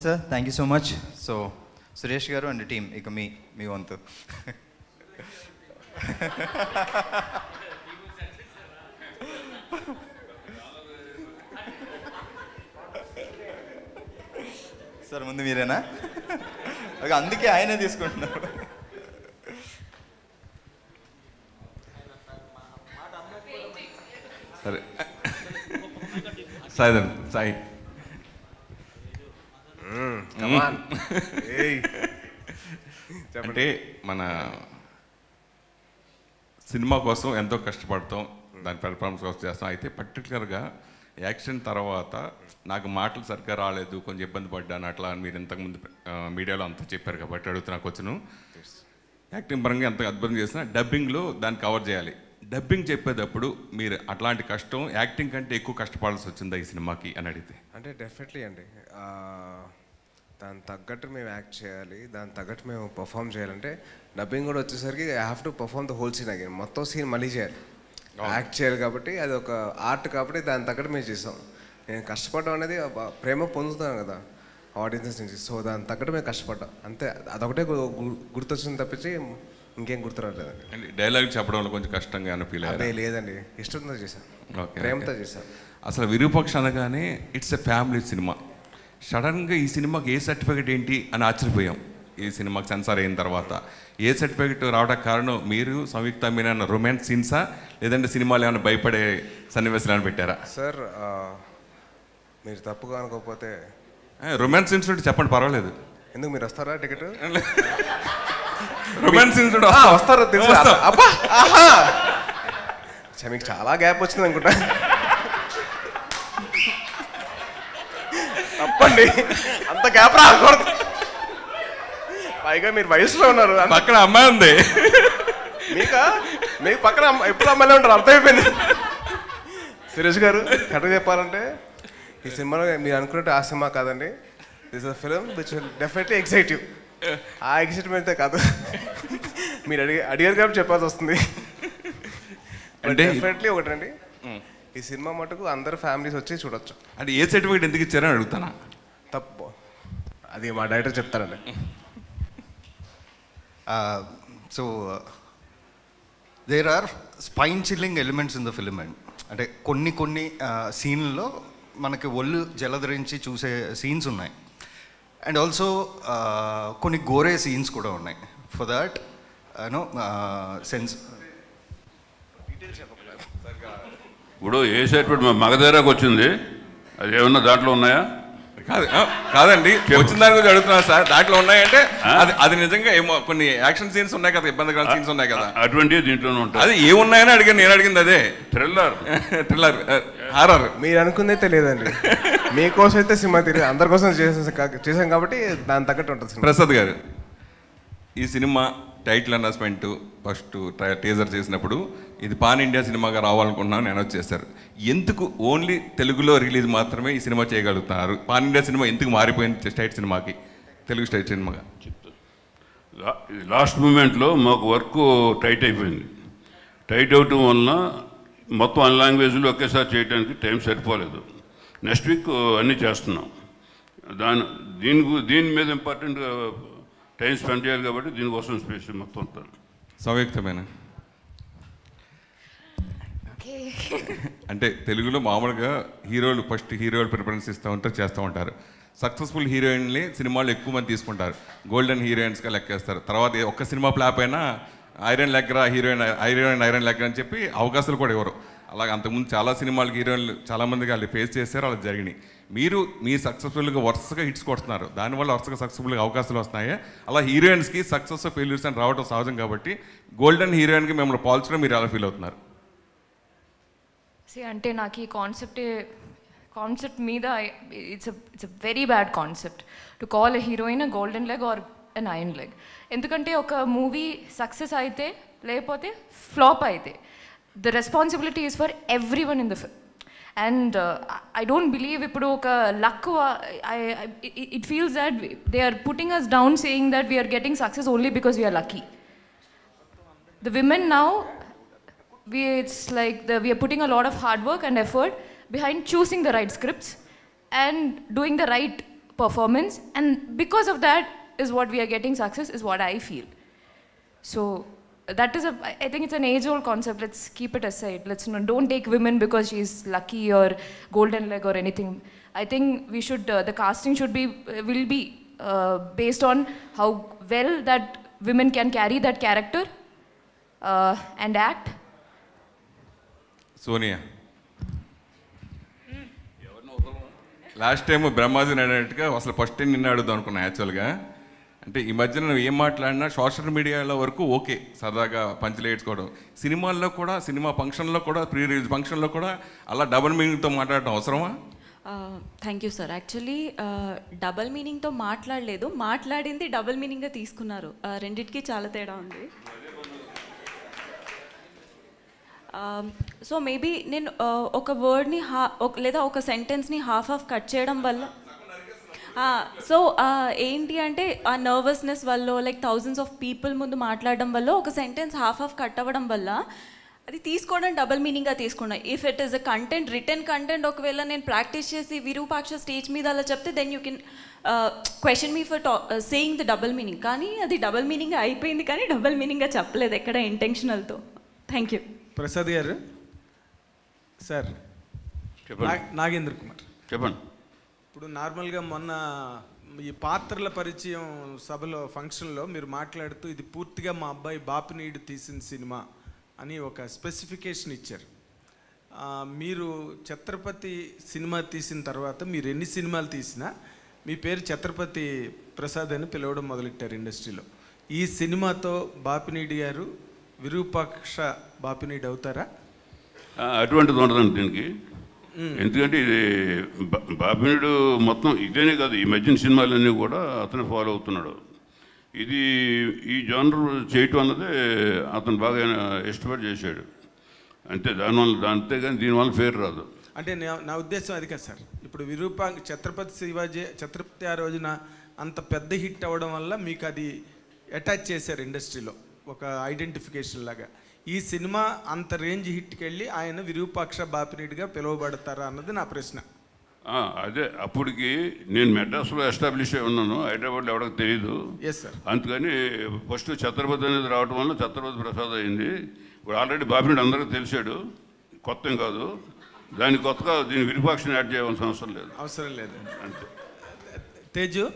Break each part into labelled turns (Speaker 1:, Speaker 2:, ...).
Speaker 1: Sir thank you so much so Suresh garu and team ఇక మీ మీ వంతు sir ముందు మీరేనా ఓకే, అందుకే ఆయనే తీసుకుంటున్నారు
Speaker 2: సరే. సాయి సాయి. అంటే మన సినిమా కోసం ఎంతో కష్టపడతాం దాని పెర్ఫార్మెన్స్ కోసం చేస్తాం. అయితే పర్టికులర్గా యాక్షన్ తర్వాత నాకు మాటలు సరిగ్గా రాలేదు కొంచెం ఇబ్బంది పడ్డాను అట్లా అని మీరు ఇంతకుముందు మీడియాలో అంతా చెప్పారు కాబట్టి అడుగుతున్నా వచ్చును యాక్టింగ్ పరంగా ఎంత అద్భుతం చేసినా డబ్బింగ్లో దాన్ని కవర్ చేయాలి. డబ్బింగ్ చెప్పేటప్పుడు మీరు అట్లాంటి కష్టం యాక్టింగ్ కంటే ఎక్కువ కష్టపడాల్సి వచ్చిందా ఈ సినిమాకి అని అడిగితే?
Speaker 3: అంటే డెఫినెట్లీ అండి. దాని తగ్గట్టు మేము యాక్ట్ చేయాలి దాని తగ్గట్టు మేము పర్ఫామ్ చేయాలంటే డబ్బింగ్ కూడా వచ్చేసరికి I have to perform the whole scene again మొత్తం సీన్ మళ్ళీ చేయాలి. యాక్ట్ చేయాలి కాబట్టి అది ఒక ఆర్ట్ కాబట్టి దాని తగ్గట్టు మేము చేసాం నేను కష్టపడడం అనేది ప్రేమ పొందుతాను కదా ఆడియన్సెస్ నుంచి. సో దాని తగ్గట్టు మేము కష్టపడ్డాం. అంతే. అదొకటే గుర్తొచ్చింది తప్పించి ఇంకేం గుర్తురావట్లేదండి.
Speaker 2: అంటే డైలాగ్ చెప్పడంలో కొంచెం కష్టంగా అని ఫీల్
Speaker 3: అదే లేదండి. ఇష్టంతో చేశాను. ప్రేమతో చేశాను.
Speaker 2: అసలు విరూపక్ష అనగానే ఇట్స్ ఎ ఫ్యామిలీ సినిమా సడన్గా ఈ సినిమాకి ఏ సర్టిఫికేట్ ఏంటి అని ఆశ్చర్యపోయాం. ఈ సినిమాకి సెన్సార్ అయిన తర్వాత. ఏ సర్టిఫికేట్ రావడానికి కారణం మీరు సంయుక్త మీన రొమాన్స్ సీన్సా? లేదంటే సినిమాలు ఏమైనా భయపడే సన్నివేశాలు పెట్టారా?
Speaker 3: సార్ మీరు తప్పుగా అనుకోకపోతే
Speaker 2: రొమాన్స్ సీన్స్ ఉంటే చెప్పండి పర్వాలేదు.
Speaker 3: ఎందుకు మీరు వస్తారా టికెట్?
Speaker 2: Romance scenes.
Speaker 3: వస్తారు తెలుసు. అబ్బా మీకు చాలా గ్యాప్ వచ్చింది అనుకుంటా తప్పండి అంత గ్యాప్ రాకూడదు. పైగా మీరు వయసులో ఉన్నారు.
Speaker 2: పక్కన అమ్మాయి ఉంది.
Speaker 3: మీకా? మీకు పక్కన అమ్మ- ఎప్పుడు అమ్మాయిలే ఉంటారు? అర్థమైపోయింది. సురేష్ గారు కరెక్ట్గా చెప్పాలంటే ఈ సినిమాలో మీరు అనుకున్నట్టు ఆ సినిమా కాదండి. This a film which will definitely exciting ఆ ఎక్సైట్మెంట్ కాదు. మీరు అడిగి అడిగారు కాబట్టి చెప్పాల్సి వస్తుంది. డెఫినెట్లీ ఒకటండి. ఈ సినిమా మటుకు అందరు ఫ్యామిలీస్ వచ్చి చూడొచ్చు.
Speaker 2: అంటే ఏ సర్టిఫికేట్ ఎందుకు ఇచ్చారని అడుగుతానా?
Speaker 3: తప్పు. అది మా డైరెక్టర్ చెప్తారండి
Speaker 4: so there are spine chilling elements in the film and అంటే కొన్ని కొన్ని సీన్లో మనకి ఒళ్ళు జలధరించి చూసే సీన్స్ ఉన్నాయి. అండ్ ఆల్సో కొన్ని గోరే సీన్స్ కూడా ఉన్నాయి. ఫర్ దాట్ యూనో సెన్స్
Speaker 5: ఇప్పుడు ఏ సర్టిఫికేట్ మా మగధీరాకు వచ్చింది? అది ఏమన్నా దాంట్లో ఉన్నాయా?
Speaker 2: కాదు కాదండి. వచ్చిన దాని గురించి అడుగుతున్నా సార్. దాంట్లో ఉన్నాయంటే? అది అది నిజంగా ఏమో కొన్ని యాక్షన్ సీన్స్ ఉన్నాయి కదా ఇబ్బందికర సీన్స్ ఉన్నాయి కదా.
Speaker 5: అటువంటివి దీంట్లోనే ఉంటాయి.
Speaker 2: అది ఏమున్నాయని అడిగాను నేను అడిగింది అదే.
Speaker 5: Thriller
Speaker 2: thriller horror.
Speaker 3: మీరు అనుకుందైతే లేదండి మీకోసం అయితే సినిమా తిరిగి అందరి కోసం చేసే చేసాం కాబట్టి దాని తగ్గట్టు ఉంటుంది సినిమా.
Speaker 2: ప్రసాద్ గారు ఈ cinema title announcement first teaser చేసినప్పుడు ఇది పాన్ ఇండియా సినిమాగా రావాలనుకుంటున్నాను అనౌన్స్ చేశారు ఎందుకు ఓన్లీ తెలుగులో రిలీజ్ మాత్రమే ఈ సినిమా చేయగలుగుతున్నారు? పాన్ ఇండియా సినిమా ఎందుకు మారిపోయింది స్టేట్ సినిమాకి? తెలుగు స్టేట్ సినిమాగా.
Speaker 5: లాస్ట్ మూమెంట్లో మాకు వర్క్ టైట్ అయిపోయింది. టైట్ అవటం వలన మొత్తం అన్ని లాంగ్వేజ్లు ఒకేసారి చేయడానికి టైం సరిపోలేదు. నెక్స్ట్ వీక్ అన్నీ చేస్తున్నాం. దాని దీని దీని మీద ఇంపార్టెంట్ టైం స్పెండ్ చేయాలి కాబట్టి దీనికోసం స్పేస్ మొత్తం
Speaker 2: సంయుక్తమైన అంటే తెలుగులో మామూలుగా హీరోలు ఫస్ట్ హీరోలు ప్రిఫరెన్స్ ఇస్తూ ఉంటారు చేస్తూ ఉంటారు. సక్సెస్ఫుల్ హీరోయిన్లే సినిమాలు ఎక్కువ మంది తీసుకుంటారు. గోల్డెన్ హీరోయిన్స్గా లెక్కేస్తారు. తర్వాత ఒక్క సినిమా ఫ్లాప్ అయినా ఐరన్ లెగ్గర హీరోయిన్ హీరోయిన్ ఐరన్ లెగ్గర అని చెప్పి అవకాశాలు కూడా ఇవ్వరు. అలాగే అంతకుముందు చాలా సినిమాలకి హీరోయిన్లు చాలామందికి వాళ్ళు ఫేస్ చేశారు అలా జరిగినాయి. మీరు మీ సక్సెస్ఫుల్గా వరుసగా హిట్స్ కొడుతున్నారు. దానివల్ల వరుసగా సక్సెస్ఫుల్గా అవకాశాలు వస్తున్నాయి. అలా హీరోయిన్స్కి సక్సెస్ ఫెయిల్యూర్స్ అని రావడం సహజం కాబట్టి గోల్డెన్ హీరోయిన్కి మిమ్మల్ని పోల్చడం మీరు అలా ఫీల్ అవుతున్నారు?
Speaker 6: సి అంటే నాకు ఈ కాన్సెప్ట్ కాన్సెప్ట్ మీద it's it's a very bad concept to call a heroine a golden leg or an iron leg ఎందుకంటే ఒక మూవీ సక్సెస్ అయితే లేకపోతే ఫ్లాప్ అయితే the responsibility is for everyone in the film and I don't believe ఇప్పుడు ఒక luck it feels that they are putting us down saying that we're getting success only because we're lucky the women now we it's like the, we are putting a lot of hard work and effort behind choosing the right scripts and doing the right performance. And because of that is what we are getting success is what i feel. So that is a i think it's an age old concept. Let's keep it aside. Let's not, don't take women because she's lucky or golden leg or anything. I think we should uh, the casting should be uh, will be uh, based on how well that women can carry that character uh, and act
Speaker 2: Sonia. Last time బ్రహ్మాజీని అడిగినట్టుగా అసలు first time నిన్న అడుగుదాం అనుకున్నా యాక్చువల్గా అంటే ఈ మధ్యన నువ్వు ఏం మాట్లాడినా సోషల్ మీడియాలో వరకు ఓకే సరదాగా పంచలేడ్చుకోవడం సినిమాల్లో కూడా సినిమా ఫంక్షన్లో కూడా ప్రీ రిలీజ్ ఫంక్షన్లో కూడా అలా డబుల్ మీనింగ్తో మాట్లాడటం అవసరమా?
Speaker 7: Thank you sir actually double మీనింగ్తో మాట్లాడలేదు. మాట్లాడింది డబల్ మీనింగ్గా తీసుకున్నారు. రెండిటికి చాలా తేడా ఉంది. Um, సో మేబీ నేను uh, ఒక వర్డ్ని హా ఒక- లేదా ఒక సెంటెన్స్ని హాఫ్ హాఫ్ కట్ చేయడం వల్ల సో ఏంటి అంటే ఆ నర్వస్నెస్ వల్ల లైక్ థౌజండ్స్ ఆఫ్ పీపుల్ ముందు మాట్లాడడం వల్ల ఒక సెంటెన్స్ హాఫ్ హాఫ్ కట్ అవ్వడం వల్ల అది తీసుకోవడం డబల్ మీనింగ్గా తీసుకున్నాను if it is a content written content ఒకవేళ నేను ప్రాక్టీస్ చేసి విరూపాక్ష స్టేజ్ మీద అలా చెప్తే then you can question me for saying the double meaning కానీ అది డబల్ మీనింగ్ అయిపోయింది కానీ డబల్ మీనింగ్గా చెప్పలేదు ఎక్కడ ఇంటెన్షనల్తో థ్యాంక్ యూ
Speaker 8: ప్రసాద్ గారు సార్ నాగేంద్ర కుమార్.
Speaker 5: చెప్పండి.
Speaker 8: ఇప్పుడు నార్మల్గా మొన్న ఈ పాత్రల పరిచయం సభలో ఫంక్షన్లో మీరు మాట్లాడుతూ ఇది పూర్తిగా మా అబ్బాయి బాపినీడు తీసిన సినిమా అని ఒక స్పెసిఫికేషన్ ఇచ్చారు. మీరు ఛత్రపతి సినిమా తీసిన తర్వాత మీరు ఎన్ని సినిమాలు తీసినా మీ పేరు ఛత్రపతి ప్రసాద్ అని పిలవడం మొదలెట్టారు ఇండస్ట్రీలో. ఈ సినిమాతో బాపినీడి గారు విరూపాక్ష బాపినీడు అవుతారా
Speaker 5: అటువంటిది ఉండదండి దీనికి. ఎందుకంటే ఇది బా- బాబినుడు మొత్తం ఇదేనే కాదు ఈ మధ్యన సినిమాలన్నీ కూడా అతను ఫాలో అవుతున్నాడు. ఇది ఈ జానర్ చేయటం అన్నదే అతను బాగా ఇష్టపడి చేశాడు. అంతే దానివల్ల అంతేగాని దీనివల్ల పేరు రాదు.
Speaker 8: అంటే నా- నా ఉద్దేశం అది కాదు సార్. ఇప్పుడు విరూపాంగ ఛత్రపతి శివాజీ ఛత్రపతి ఆ రోజున అంత పెద్ద హిట్ అవ్వడం వల్ల మీకు అది అటాచ్ చేశారు ఇండస్ట్రీలో. ఒక ఐడెంటిఫికేషన్ లాగా. ఈ సినిమా అంత రేంజ్ హిట్కి వెళ్ళి ఆయన విరూపాక్ష బాపినీడిగా పిలువబడతారా అన్నది నా ప్రశ్న.
Speaker 5: ఆ, అదే అప్పటికి నేను మెడ్రాస్లో ఎస్టాబ్లిష్ అయి ఉన్నాను. హైదరాబాద్లో ఎవరికి తెలియదు
Speaker 8: ఎస్ సార్
Speaker 5: అందుకని ఫస్ట్ ఛత్రపతి అనేది రావడం వల్ల ఛత్రపతి ప్రసాద్ అయింది. ఇప్పుడు ఆల్రెడీ బాబినుడు అందరికీ తెలిసాడు. కొత్త కాదు. దాని కొత్తగా దీని విరూపాక్షని యాడ్ చేయవలసిన అవసరం లేదు.
Speaker 8: అవసరం లేదు.
Speaker 5: అంతే.
Speaker 8: తేజు?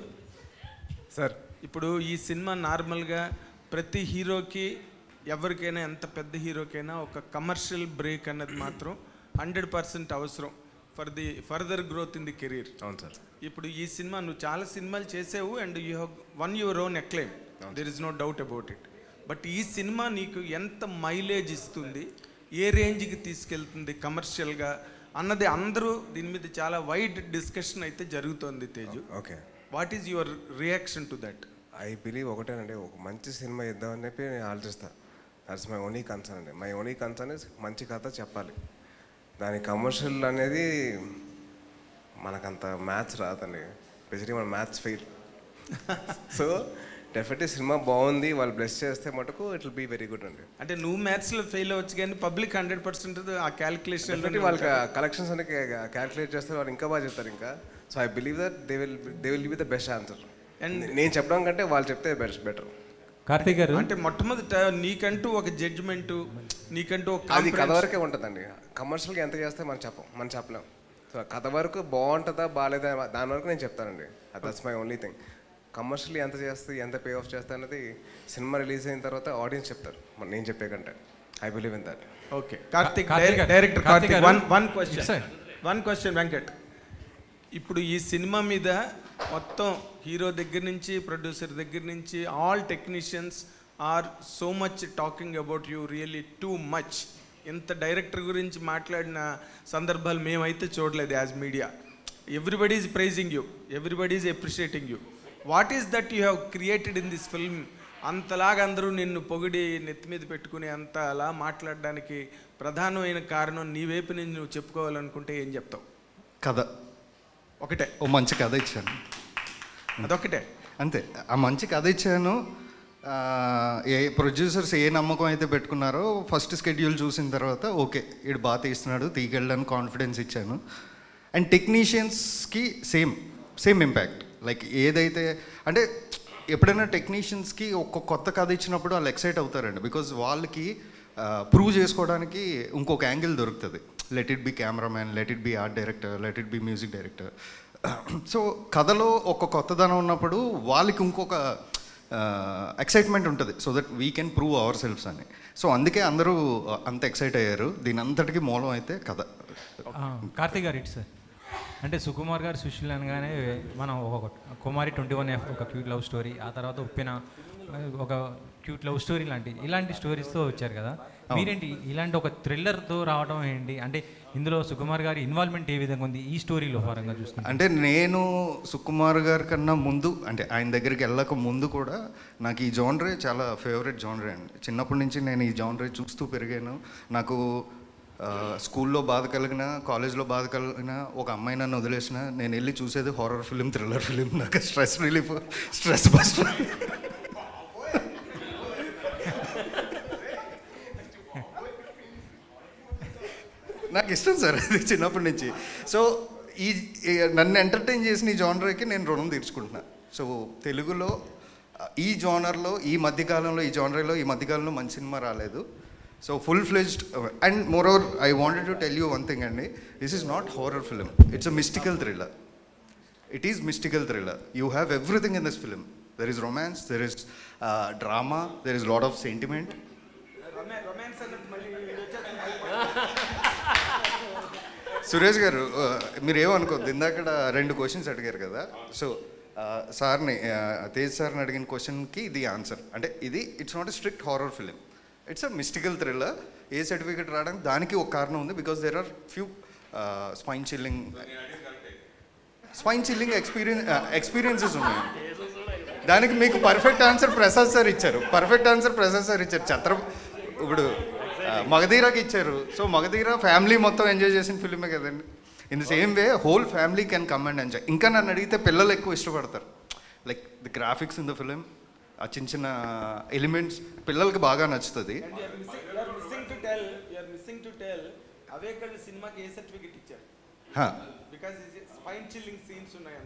Speaker 3: సార్.
Speaker 8: ఇప్పుడు ఈ సినిమా నార్మల్గా ప్రతి హీరోకి ఎవరికైనా ఎంత పెద్ద హీరోకైనా ఒక కమర్షియల్ బ్రేక్ అన్నది మాత్రం హండ్రెడ్ పర్సెంట్ అవసరం for the further growth in the career.
Speaker 3: అవును సార్.
Speaker 8: ఇప్పుడు ఈ సినిమా నువ్వు చాలా సినిమాలు చేసావు and you have won your own acclaim there is no doubt about it but ఈ సినిమా నీకు ఎంత మైలేజ్ ఇస్తుంది ఏ రేంజ్కి తీసుకెళ్తుంది కమర్షియల్గా అన్నది అందరూ దీని మీద చాలా వైడ్ డిస్కషన్ అయితే జరుగుతోంది Teju.
Speaker 3: Okay.
Speaker 8: What is your reaction to that
Speaker 3: I believe ఒకటేనండి ఒక మంచి సినిమా ఇద్దామని చెప్పి నేను ఆలోచిస్తా. దట్స్ మై ఓన్లీ కన్సర్న్ అండి. మై ఓన్లీ కన్సర్న్ ఇస్ మంచి కథ చెప్పాలి. దాని కమర్షియల్ అనేది మనకంత మ్యాథ్స్ రాదండి. బేసిక్లీ మన maths fail so definitely cinema బాగుంది వాళ్ళు బ్లెస్ చేస్తే మటుకు it will be very good అండి.
Speaker 8: అంటే నువ్వు మ్యాథ్స్లో ఫెయిల్ అవ్వచ్చు కానీ పబ్లిక్ హండ్రెడ్ పర్సెంట్ ఆ క్యాలిక్యులేషన్
Speaker 3: వాళ్ళకి కలెక్షన్స్ అన్ని క్యాలిక్యులేట్ చేస్తే వాళ్ళు ఇంకా బాగా చెప్తారు ఇంకా. So I believe that they will they will be the best answer and నేను చెప్పడం కంటే వాళ్ళు చెప్తే బెస్ట్ బెటర్.
Speaker 9: కార్తీక్ గారు?
Speaker 8: అంటే మొట్టమొదట నీకంటూ ఒక జడ్జిమెంట్ నీకంటూ ఒక
Speaker 3: అది కథ వరకే ఉంటుందండి. కమర్షియల్గా ఎంత చేస్తే మనం చెప్పం మనం చెప్పలేం. సో కథ వరకు బాగుంటుందా బాగాలేదా దాని వరకు నేను చెప్తానండి. That's my only thing commercially ఎంత చేస్తే ఎంత పే ఆఫ్ చేస్తా అనేది సినిమా రిలీజ్ అయిన తర్వాత ఆడియన్స్ చెప్తారు. మరి నేను చెప్పే కంటే.
Speaker 9: I believe
Speaker 8: in
Speaker 9: that
Speaker 8: okay
Speaker 9: Karthik.
Speaker 8: Director Karthik.
Speaker 9: One
Speaker 8: one
Speaker 9: question.
Speaker 8: One question Venkat ఇప్పుడు ఈ సినిమా మీద మొత్తం హీరో దగ్గర నుంచి ప్రొడ్యూసర్ దగ్గర నుంచి all technicians are so much talking about you really too much ఇంత డైరెక్టర్ గురించి మాట్లాడిన సందర్భాలు మేమైతే చూడలేదు as media everybody is praising you everybody is appreciating you what is that you have created in this film అంతలాగా అందరూ నిన్ను పొగిడి నెత్తి మీద పెట్టుకుని అంత అలా మాట్లాడడానికి ప్రధానమైన కారణం నీ వైపు నేను నువ్వు చెప్పుకోవాలనుకుంటే ఏం చెప్తావు?
Speaker 4: కథ.
Speaker 8: ఒకటే.
Speaker 4: ఓ మంచి కథ ఇచ్చాను.
Speaker 8: అదొకటే
Speaker 4: అంతే. ఆ మంచి కథ ఇచ్చాను. ఏ ప్రొడ్యూసర్స్ ఏ నమ్మకం అయితే పెట్టుకున్నారో ఫస్ట్ స్కెడ్యూల్ చూసిన తర్వాత ఓకే ఇడు బాగా తీస్తున్నాడు తీగెళ్ళని కాన్ఫిడెన్స్ ఇచ్చాను. అండ్ టెక్నీషియన్స్కి సేమ్ సేమ్ ఇంపాక్ట్. లైక్ ఏదైతే అంటే ఎప్పుడైనా టెక్నీషియన్స్కి ఒక కొత్త కథ ఇచ్చినప్పుడు వాళ్ళు ఎక్సైట్ అవుతారండి. బికాజ్ వాళ్ళకి ప్రూవ్ చేసుకోవడానికి ఇంకొక యాంగిల్ దొరుకుతుంది. Let it be cameraman let it be art director let it be music director so కథలో ఒక కొత్తదనం ఉన్నప్పుడు వాళ్ళకి ఇంకొక ఎక్సైట్మెంట్ ఉంటుంది. So that we can prove our selfs అని. సో అందుకే అందరూ అంత ఎక్సైట్ అయ్యారు. దీని అంతటికి మూలం అయితే కథ.
Speaker 9: కార్తీక్ గారు ఇటు సార్. అంటే సుకుమార్ గారు సుశీల్ అనగానే మనం ఒక కుమారి ట్వంటీ వన్ ఎఫ్ ఒక క్యూట్ లవ్ స్టోరీ ఆ తర్వాత ఉప్పిన ఒక క్యూట్ లవ్ స్టోరీ లాంటి ఇలాంటి స్టోరీస్తో వచ్చారు కదా. మీరేంటి ఇలాంటి ఒక థ్రిల్లర్తో రావడం ఏంటి? అంటే ఇందులో సుకుమార్ గారి ఇన్వాల్వ్మెంట్ ఏ విధంగా ఉంది? ఈ స్టోరీలో పరంగా చూసుకుంటే.
Speaker 4: అంటే నేను సుకుమార్ గారి కన్నా ముందు అంటే ఆయన దగ్గరికి వెళ్ళక ముందు కూడా నాకు ఈ జానరే చాలా ఫేవరెట్ జానరే అండి. చిన్నప్పటి నుంచి నేను ఈ జానరే చూస్తూ పెరిగాను. నాకు స్కూల్లో బాధ కలిగిన కాలేజ్లో బాధ కలిగిన ఒక అమ్మాయి నన్ను వదిలేసిన నేను వెళ్ళి చూసేది హారర్ ఫిలిం థ్రిల్లర్ ఫిలిం నాకు స్ట్రెస్ రిలీఫ్ స్ట్రెస్ బస్టర్ నాకు ఇష్టం సార్ అది చిన్నప్పటి నుంచి. సో ఈ నన్ను ఎంటర్టైన్ చేసిన ఈ జానర్కి నేను రుణం తీర్చుకుంటున్నా. సో తెలుగులో ఈ జానర్లో ఈ మధ్యకాలంలో ఈ జానర్లో ఈ మధ్యకాలంలో మంచి సినిమా రాలేదు. So full fledged and moreover I wanted to tell you one thing అండి this is not horror film it's a mystical thriller it is mystical thriller you have everything in this film there is romance there is drama there is lot of sentiment Suresh garu మీరు ఏమనుకోద్దు ఇందాక రెండు questions అడిగారు కదా. So సార్ని తేజ్ సార్ని అడిగిన క్వశ్చన్కి ఇది ఆన్సర్ అంటే ఇది it's not a strict horror film it's a mystical thriller A certificate రావడానికి దానికి ఒక కారణం ఉంది because there are few spine chilling spine chilling experience experiences ఉన్నాయి. దానికి మీకు పర్ఫెక్ట్ ఆన్సర్ ప్రసాద్ సార్ ఇచ్చారు. పర్ఫెక్ట్ ఆన్సర్ ప్రసాద్ సార్ ఇచ్చారు. ఛత్ర ఇప్పుడు మగధీరాకి ఇచ్చారు. సో మగధీర ఫ్యామిలీ మొత్తం ఎంజాయ్ చేసిన ఫిల్మే కదండి. In the same way whole family can come and enjoy ఇంకా నన్ను అడిగితే పిల్లలు ఎక్కువ ఇష్టపడతారు. Like the graphics in the film ఆ చిన్న చిన్న ఎలిమెంట్స్ పిల్లలకి బాగా నచ్చుతుంది.
Speaker 8: సినిమాకి ఏ సర్టిఫికెట్ ఇచ్చారు. బికాస్ స్పైన్ చిల్లింగ్ సీన్స్ ఉన్నాయి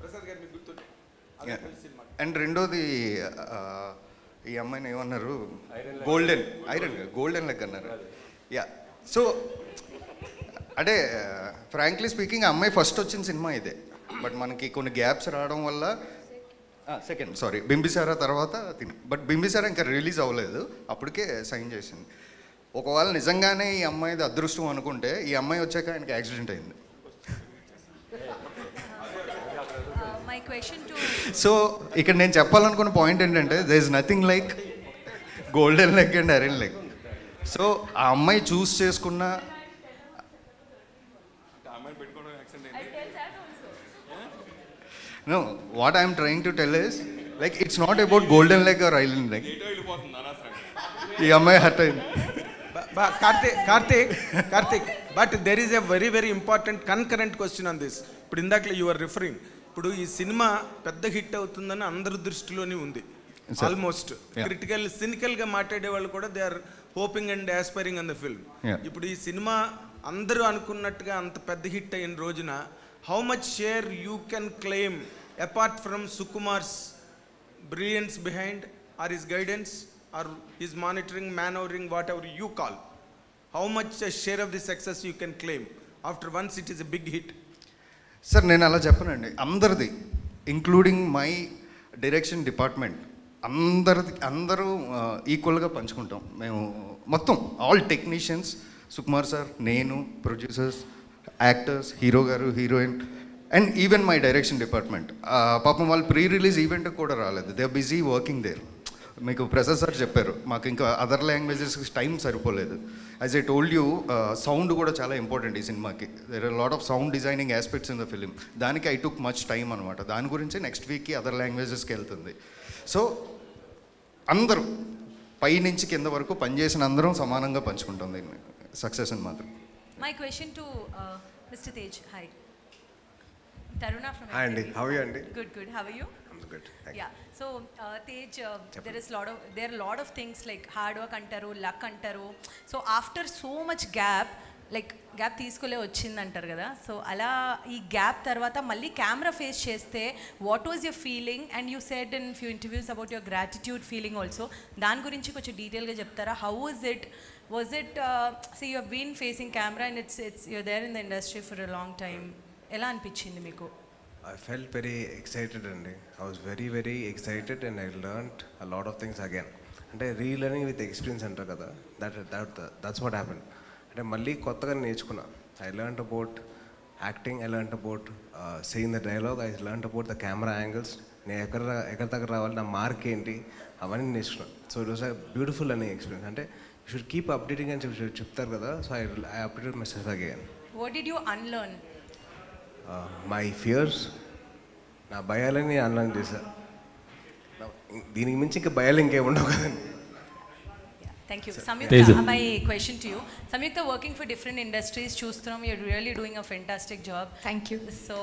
Speaker 8: ప్రసాద్ గారు మీకు
Speaker 4: అండ్ రెండోది ఈ అమ్మాయిని ఏమన్నారు? గోల్డెన్ ఐరన్ గోల్డెన్ లెగ్ అన్నారు. యా సో అంటే ఫ్రాంక్లీ స్పీకింగ్ అమ్మాయి ఫస్ట్ వచ్చిన సినిమా ఇదే. బట్ మనకి కొన్ని గ్యాప్స్ రావడం వల్ల సెకండ్ సారీ బింబిసారా తర్వాత తిని. బట్ బింబిసారా ఇంకా రిలీజ్ అవ్వలేదు. అప్పటికే సైన్ చేసింది. ఒకవేళ నిజంగానే ఈ అమ్మాయిది అదృష్టం అనుకుంటే ఈ అమ్మాయి వచ్చాక ఆయనకి యాక్సిడెంట్ అయింది
Speaker 10: మై క్వశ్చన్ టు
Speaker 4: సో ఇక్కడ నేను చెప్పాలనుకున్న పాయింట్ ఏంటంటే they is nothing like golden leg and iron leg so ఆ అమ్మాయి చూస్ చేసుకున్న no what I'm trying to tell is like it's not about golden leg or iron leg ఈ అమ్మాయి hit అయింది.
Speaker 8: Karthik Karthik Karthik but there is a very very important concurrent question on this ఇప్పుడు ఇందాక you are referring ఇప్పుడు ఈ cinema పెద్ద hit అవుతుందని అందరి దృష్టిలోనే ఉంది. ఆల్మోస్ట్ క్రిటికల్ సినికల్గా మాట్లాడే వాళ్ళు కూడా they are hoping and aspiring on the
Speaker 4: film
Speaker 8: ఇప్పుడు ఈ సినిమా అందరూ అనుకున్నట్టుగా అంత పెద్ద హిట్ అయిన రోజున how much share you can claim apart from Sukumar's brilliance behind or his guidance or his monitoring maneuvering whatever you call how much share of the success you can claim after once it is a big hit
Speaker 4: sir నేను అలా చెప్పనండి. అందరిది including my direction department అందరిది అందరూ ఈక్వల్గా పంచుకుంటాం. మేము మొత్తం ఆల్ టెక్నీషియన్స్ సుకుమార్ సార్ నేను producers actors hero garu heroine and even my direction department పాపం వాళ్ళు ప్రీ రిలీజ్ ఈవెంట్ కూడా రాలేదు. దే బిజీ వర్కింగ్ దేర్ మీకు ప్రసాద్ సార్ చెప్పారు మాకు ఇంకా అదర్ లాంగ్వేజెస్ టైం సరిపోలేదు. As I told you sound కూడా చాలా ఇంపార్టెంట్ ఈ సినిమాకి. There are lot of sound designing aspects in the film దానికి ఐ టుక్ మచ్ టైం అనమాట దాని గురించి నెక్స్ట్ వీక్కి అదర్ లాంగ్వేజెస్కి వెళ్తుంది. సో అందరూ పై నుంచి కింద వరకు పనిచేసిన అందరం సమానంగా పంచుకుంటాం దీన్ని. సక్సెస్ అని మాత్రం.
Speaker 10: My question to mister Tej hi Taruna from
Speaker 3: Hi అండి. How are you అండి?
Speaker 10: Good good
Speaker 3: how you Thank
Speaker 10: you so Tej there is lot of there lot of things like hard work అంటారు luck అంటారు. So after so much gap like gap తీసుకోలే వచ్చింది అంటారు కదా. So అలా ఈ gap తర్వాత మళ్ళీ కెమెరా ఫేస్ చేస్తే what was your feeling and you said in few interviews about your gratitude feeling also దాని గురించి కొంచెం డీటెయిల్గా చెప్తారా? How was it was it see you been facing camera and it's it's your there in the industry for a long time ఎలా అనిపించింది మీకు?
Speaker 3: I felt very excited అండి I was very very excited and I learned a lot of things again అంటే relearning with experience అంటారు కదా that that that's what happen అంటే మళ్ళీ కొత్తగా నేర్చుకున్నా. I learn about acting I learn about seeing the dialogue I learn about the camera angles నేను ఎక్కడ ఎక్కడ ఎక్కడి దగ్గర రావాలి నా మార్క్ ఏంటి అవన్నీ నేర్చుకున్నాను సో ఇట్ వాస్ బ్యూటిఫుల్ అనే ఎక్స్పీరియన్స్ అంటే యూ షుడ్ కీప్ అప్డేటింగ్ అని చెప్పి చెప్తారు కదా so I I update myself again
Speaker 10: what did you unlearn
Speaker 3: my fears నా భయాలని అన్లాన్ చేశా నా- దీనికి మించి ఇంకా భయాలు ఇంకేం ఉండవు కదండి
Speaker 10: thank you
Speaker 3: Tejు.
Speaker 10: Samyuktha my question to you Samyuktha working for different industries చూస్తున్నాం you're really doing a fantastic job
Speaker 6: thank you
Speaker 10: so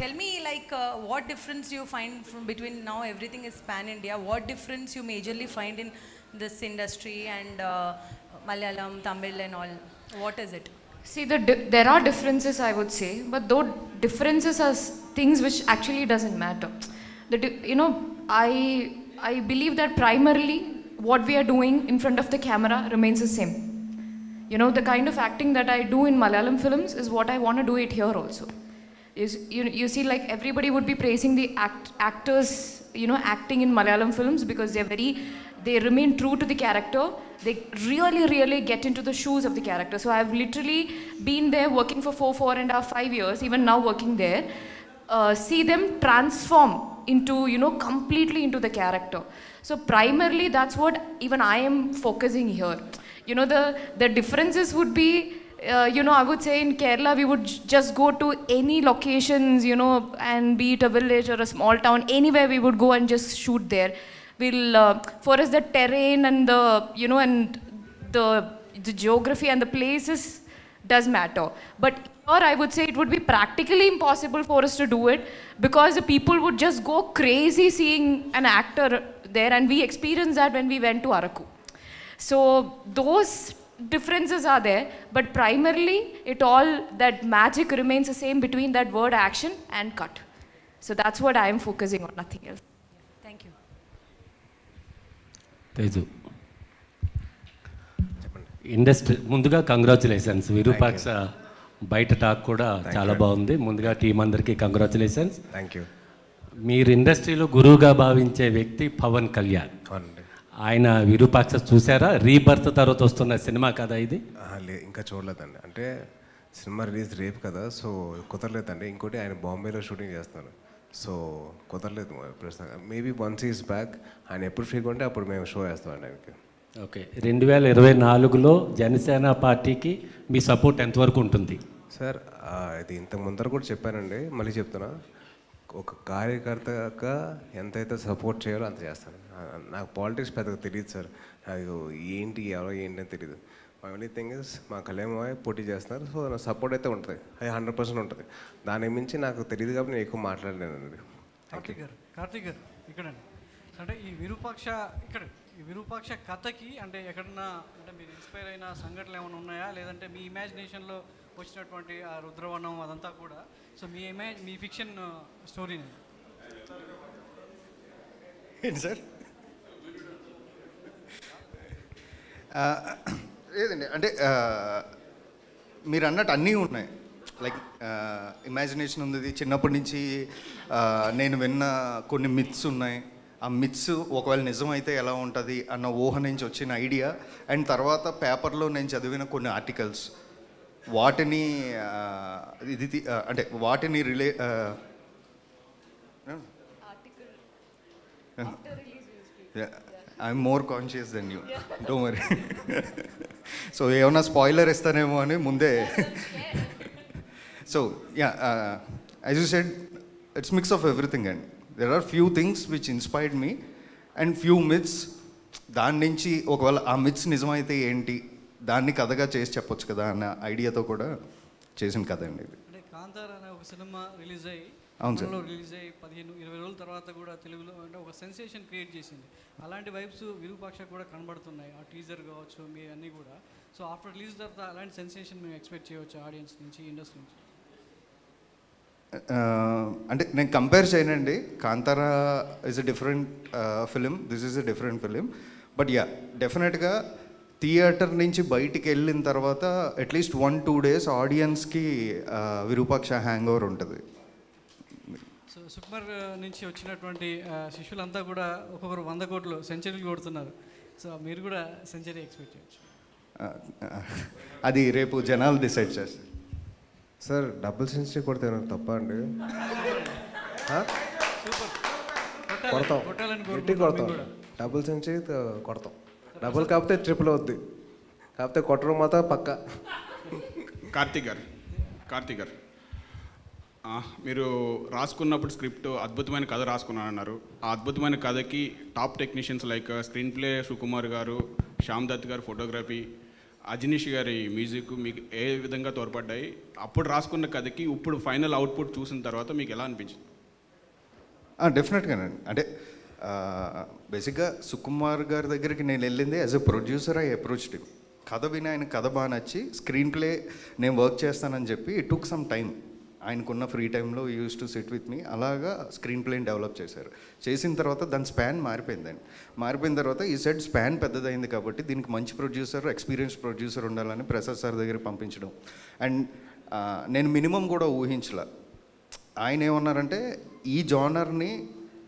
Speaker 10: tell me like what difference you find from between now everything is pan India what difference you majorly find in this industry and Malayalam Tamil and all what is it
Speaker 6: See, the there are differences, I would say, but those differences are things which actually doesn't matter. The you know, I I believe that primarily what we are doing in front of the camera remains the same. You know, the kind of acting that I do in Malayalam films is what I want to do it here also. Is you, you see, like everybody would be praising the act, actors, you know, acting in Malayalam films because they're very, they remain true to the character. They really, really get into the shoes of the character. So I've literally been there working for four, four and a half, five years, even now working there. Uh, see them transform into, you know, completely into the character. So primarily, that's what even I am focusing here. You know, the the differences would be uh, you know, I would say in Kerala, we would just go to any locations, you know, and be it a village or a small town, anywhere we would go and just shoot there. We'll, uh, for us, the terrain and the, you know, and the, the geography and the places does matter. But here, I would say it would be practically impossible for us to do it because the people would just go crazy seeing an actor there, and we experienced that when we went to Araku. So those differences are there, but primarily it all that magic remains the same between that word action and cut. So that's what I am focusing on, nothing else.
Speaker 11: Teju. Industry ముందుగా congratulations Virupaksha బయట talk కూడా చాలా బాగుంది. ముందుగా team అందరికీ congratulations
Speaker 3: thank you
Speaker 11: మీరు ఇండస్ట్రీలో గురువుగా భావించే వ్యక్తి పవన్ కళ్యాణ్. ఆయన విరూపాక్ష చూసారా రీబర్త్ తర్వాత వస్తున్న సినిమా కదా ఇది?
Speaker 3: ఇంకా చూడలేదండి. అంటే సినిమా రిలీజ్ రేపు కదా సో కుదరలేదండి. ఇంకోటి ఆయన బాంబేలో షూటింగ్ చేస్తున్నారు. సో కుదరలేదు ప్రస్తుతం. మేబీ వన్స్ ఈస్ బ్యాక్ ఆయన ఎప్పుడు ఫ్రీగా ఉంటే అప్పుడు మేము షో వేస్తామండి ఆయనకి.
Speaker 11: ఓకే రెండు వేల ఇరవై నాలుగులో జనసేన పార్టీకి మీ సపోర్ట్ ఎంతవరకు ఉంటుంది?
Speaker 3: సార్ ఇది ఇంత ముందర కూడా చెప్పానండి. మళ్ళీ చెప్తున్నా. ఒక కార్యకర్తగా ఎంతైతే సపోర్ట్ చేయాలో అంత చేస్తాను. నాకు పాలిటిక్స్ పెద్దగా తెలియదు సార్ నాకు ఏంటి ఎవరో ఏంటి అని తెలియదు. ఓన్లీ థింగ్ ఇస్ మా కళ్యాణ్ పోటీ చేస్తున్నారు సో నా సపోర్ట్ అయితే ఉంటుంది. అది హండ్రెడ్ పర్సెంట్ ఉంటుంది. దాని మించి నాకు తెలియదు కాబట్టి నేను ఎక్కువ మాట్లాడలేనండి.
Speaker 12: కార్తీక్ గారు కార్తీక్ గారు ఇక్కడండి. అంటే ఈ విరూపాక్ష ఇక్కడ ఈ విరూపాక్ష కథకి అంటే ఎక్కడన్నా అంటే మీరు ఇన్స్పైర్ అయిన సంఘటనలు ఏమైనా ఉన్నాయా? లేదంటే మీ ఇమాజినేషన్లో వచ్చినటువంటి ఆ రుద్రవనం అదంతా కూడా. సో మీ ఇమేజ్ మీ ఫిక్షన్ స్టోరీని
Speaker 4: ఏంటి సార్? ఆ, లేదండి. అంటే మీరు అన్నట్టు అన్నీ ఉన్నాయి. లైక్ ఇమాజినేషన్ ఉంది చిన్నప్పటి నుంచి నేను విన్న కొన్ని మిత్స్ ఉన్నాయి. ఆ మిత్స్ ఒకవేళ నిజమైతే ఎలా ఉంటుంది అన్న ఊహ నుంచి వచ్చిన ఐడియా అండ్ తర్వాత పేపర్లో నేను చదివిన కొన్ని ఆర్టికల్స్ వాటిని ఇది అంటే వాటిని రిలే ఆ, I'm more conscious than you do మరి సో ఏమన్నా స్పాయిలర్ ఇస్తానేమో అని ముందే. So yeah as you said it's mix of everything and there are few things which inspired me and few myths దాని నుంచి ఒకవేళ ఆ మిత్స్ నిజమైతే ఏంటి? దాన్ని కథగా చేసి చెప్పొచ్చు కదా అన్న ఐడియాతో కూడా చేసిన కథ అండి ఇది.
Speaker 12: కాంతారా అనే ఒక సినిమా రిలీజ్ అయ్యి
Speaker 4: అవును సార్.
Speaker 12: రిలీజ్ అయ్యి పదిహేను ఇరవై రోజుల తర్వాత కూడా తెలుగులో అంటే ఒక సెన్సేషన్ క్రియేట్ చేసింది. అలాంటి వైబ్స్ విరూపాక్ష కూడా కనబడుతున్నాయి. ఆ టీజర్ కావచ్చు మీ అన్నీ కూడా. సో ఆఫ్టర్ రిలీజ్ తర్వాత అలాంటి సెన్సేషన్ మేము ఎక్స్పెక్ట్ చేయవచ్చు ఆడియన్స్ నుంచి ఇండస్ట్రీ నుంచి.
Speaker 4: అంటే నేను కంపేర్ చేయనండి. Kantara is a different film this is a different film but yeah డెఫినెట్గా థియేటర్ నుంచి బయటికి వెళ్ళిన తర్వాత at least one two days ఆడియన్స్కి విరూపాక్ష హ్యాంగ్ ఓవర్ ఉంటుంది.
Speaker 12: సో సుకుమార్ నుంచి వచ్చినటువంటి శిష్యులంతా కూడా ఒక్కొక్కరు వంద కోట్లు సెంచరీలు కొడుతున్నారు. సో మీరు కూడా సెంచరీ ఎక్స్పెక్ట్ చేయొచ్చు.
Speaker 4: అది రేపు జనాలు డిసైడ్ చేస్తారు.
Speaker 3: సార్ డబుల్ సెంచరీ కొడితే ఏమైనా తప్ప అండి? కొడతాం.
Speaker 12: కోరుకుంటున్నాం
Speaker 3: కొడతాం. డబుల్ సెంచరీ త- కొడతాం. డబుల్ కాకపోతే ట్రిపుల్ అవుద్ది. కాకపోతే కొట్టడం మాత్రం పక్క.
Speaker 13: కార్తీక్ గారు కార్తీక్ గారు. మీరు రాసుకున్నప్పుడు స్క్రిప్ట్ అద్భుతమైన కథ రాసుకున్నారన్నారు. ఆ అద్భుతమైన కథకి top technicians like screenplay Sukumar garu Shyam Dutt గారు ఫోటోగ్రఫీ అజనీష్ గారి మ్యూజిక్ మీకు ఏ విధంగా తోడ్పడ్డాయి? అప్పుడు రాసుకున్న కథకి ఇప్పుడు ఫైనల్ అవుట్పుట్ చూసిన తర్వాత మీకు ఎలా అనిపించింది?
Speaker 4: డెఫినెట్గానండి. అంటే బేసిక్గా సుకుమార్ గారి దగ్గరికి నేను వెళ్ళింది as a producer I approach కథ విని ఆయన కథ బాగా నచ్చి స్క్రీన్ ప్లే నేను వర్క్ చేస్తానని చెప్పి ఇట్ టుక్ సమ్ టైం ఆయనకున్న ఫ్రీ టైంలో use to sit with me అలాగా స్క్రీన్ ప్లేని డెవలప్ చేశారు. చేసిన తర్వాత దాని స్పాన్ మారిపోయిందండి మారిపోయిన తర్వాత ఈ సెట్ స్పాన్ పెద్దదైంది కాబట్టి దీనికి మంచి ప్రొడ్యూసర్ ఎక్స్పీరియన్స్ ప్రొడ్యూసర్ ఉండాలని ప్రసాద్ సార్ దగ్గర పంపించడం. అండ్ నేను మినిమం కూడా ఊహించలా. ఆయన ఏమన్నారంటే ఈ జానర్ని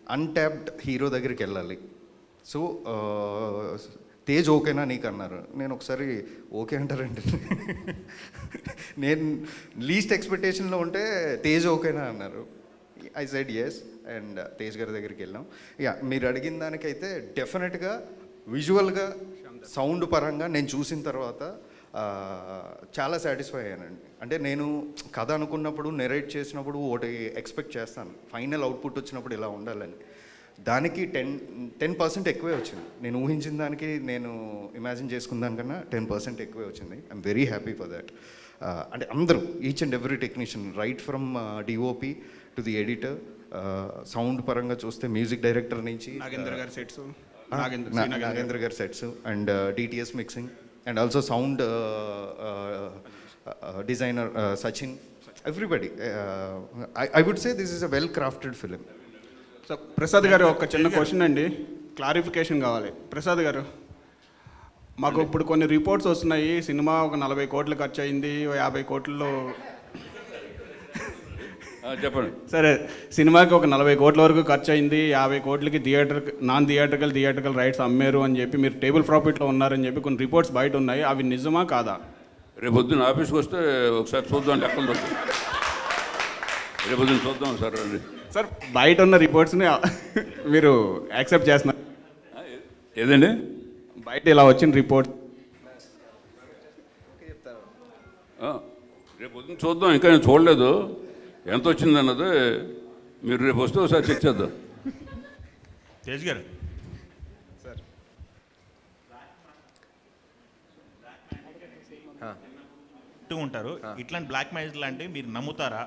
Speaker 4: అన్ట్యాప్డ్ హీరో దగ్గరికి వెళ్ళాలి. సో తేజ్ ఓకేనా నీకు అన్నారు. నేను ఒకసారి ఓకే అంటారండి. నేను లీస్ట్ ఎక్స్పెక్టేషన్లో ఉంటే తేజ్ ఓకేనా అన్నారు. I said yes and Tej గారి దగ్గరికి వెళ్ళాం. యా మీరు అడిగిన దానికైతే డెఫినెట్గా విజువల్గా సౌండ్ పరంగా నేను చూసిన తర్వాత చాలా సాటిస్ఫై అయ్యానండి. అంటే నేను కథ అనుకున్నప్పుడు నెరేట్ చేసినప్పుడు ఒకటి ఎక్స్పెక్ట్ చేస్తాను. ఫైనల్ అవుట్పుట్ వచ్చినప్పుడు ఇలా ఉండాలని. దానికి టెన్ టెన్ పర్సెంట్ ఎక్కువే వచ్చింది. నేను ఊహించిన దానికి నేను ఇమాజిన్ చేసుకున్న దానికన్నా టెన్ పర్సెంట్ ఎక్కువే వచ్చింది. I'm very happy for that అంటే అందరూ each and every technician right from DOP to the editor sound పరంగా చూస్తే మ్యూజిక్ డైరెక్టర్ నుంచి
Speaker 13: నాగేంద్ర గారి
Speaker 4: ఆ,
Speaker 13: నాగేంద్ర-
Speaker 4: గారి sets and DTS mixing and also sound designer Sachin everybody I would say this is a well crafted
Speaker 13: film Prasad garu ఒక చిన్న question అండి. Clarification కావాలి. ప్రసాద్ గారు మాకు ఇప్పుడు కొన్ని రిపోర్ట్స్ వస్తున్నాయి. సినిమా ఒక నలభై కోట్లు ఖర్చు అయింది యాభై కోట్లలో.
Speaker 5: చెప్పండి.
Speaker 13: సరే సినిమాకి ఒక నలభై కోట్ల వరకు ఖర్చు అయింది యాభై కోట్లకి theatre non theatrical theatrical rights అమ్మారు అని చెప్పి మీరు టేబుల్ ప్రాఫిట్లో ఉన్నారని చెప్పి కొన్ని రిపోర్ట్స్ బయట ఉన్నాయి. అవి నిజమా కాదా?
Speaker 5: రేపు పొద్దున్న ఆఫీస్కి వస్తే ఒకసారి చూద్దాం లెక్కలు రేపు పొద్దున్న చూద్దాం సార్ రండి.
Speaker 13: సార్ బయట ఉన్న రిపోర్ట్స్ని మీరు యాక్సెప్ట్ చేస్తున్నారు.
Speaker 5: ఏదండి?
Speaker 13: బయట ఇలా వచ్చిన రిపోర్ట్.
Speaker 5: ఆ, రేపు పొద్దున్న చూద్దాం ఇంకా నేను చూడలేదు. ఎంత వచ్చింది అన్నది మీరు రేపు వస్తే ఒకసారి చెక్ చేద్దాం.
Speaker 14: తేజ్ గారు అంటూ ఉంటారు. ఇట్లాంటి బ్లాక్ మ్యాజిక్ లాంటివి మీరు నమ్ముతారా?